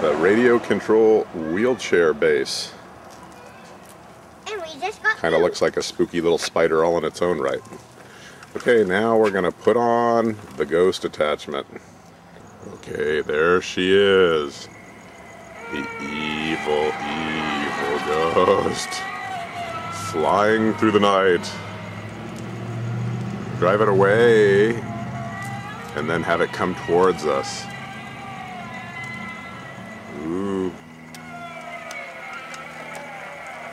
The radio control wheelchair base. And we just got Kind of looks like a spooky little spider all in its own right. Okay, now we're going to put on the ghost attachment. Okay, there she is. The evil, evil ghost. Flying through the night. Drive it away. And then have it come towards us.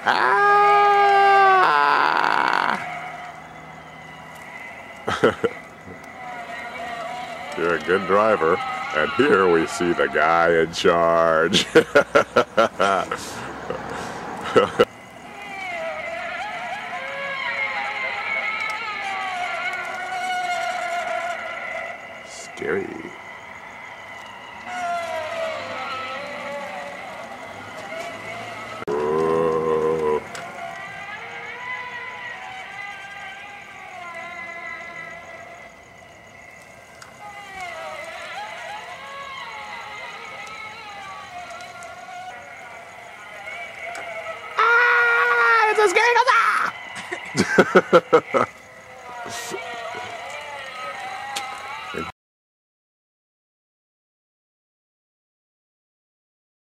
Ah! You're a good driver. And here we see the guy in charge. Scary. Ah, it's a scary ghost!